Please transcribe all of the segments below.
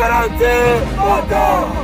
Gorący motor!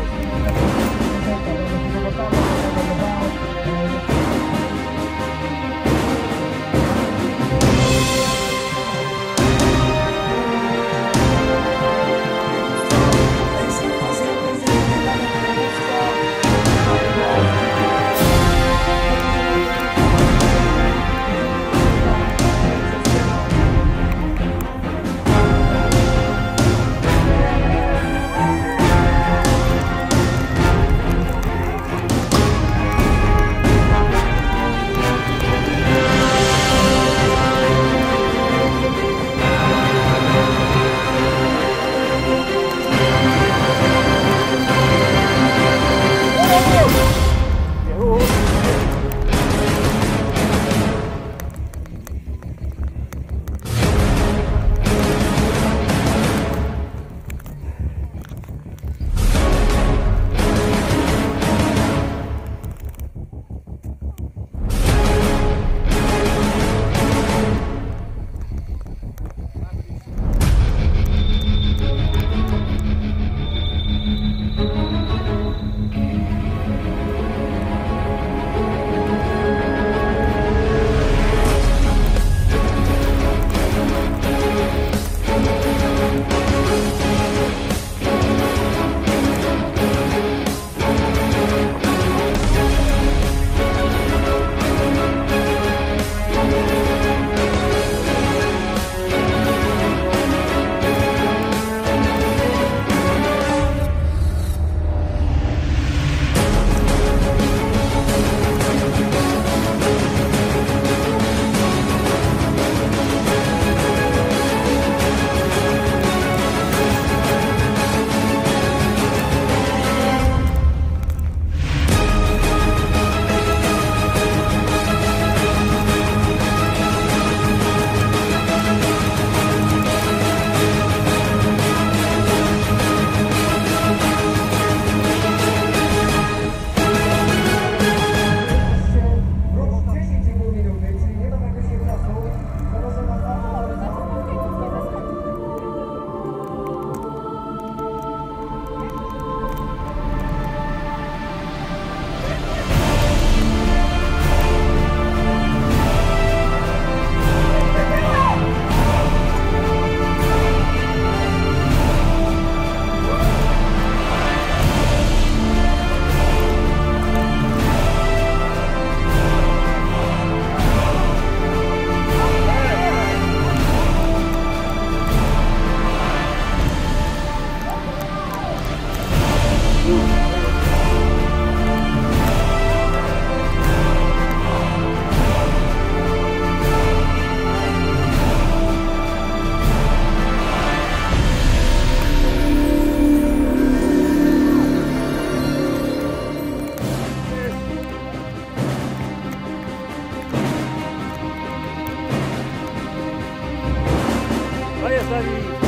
Marie.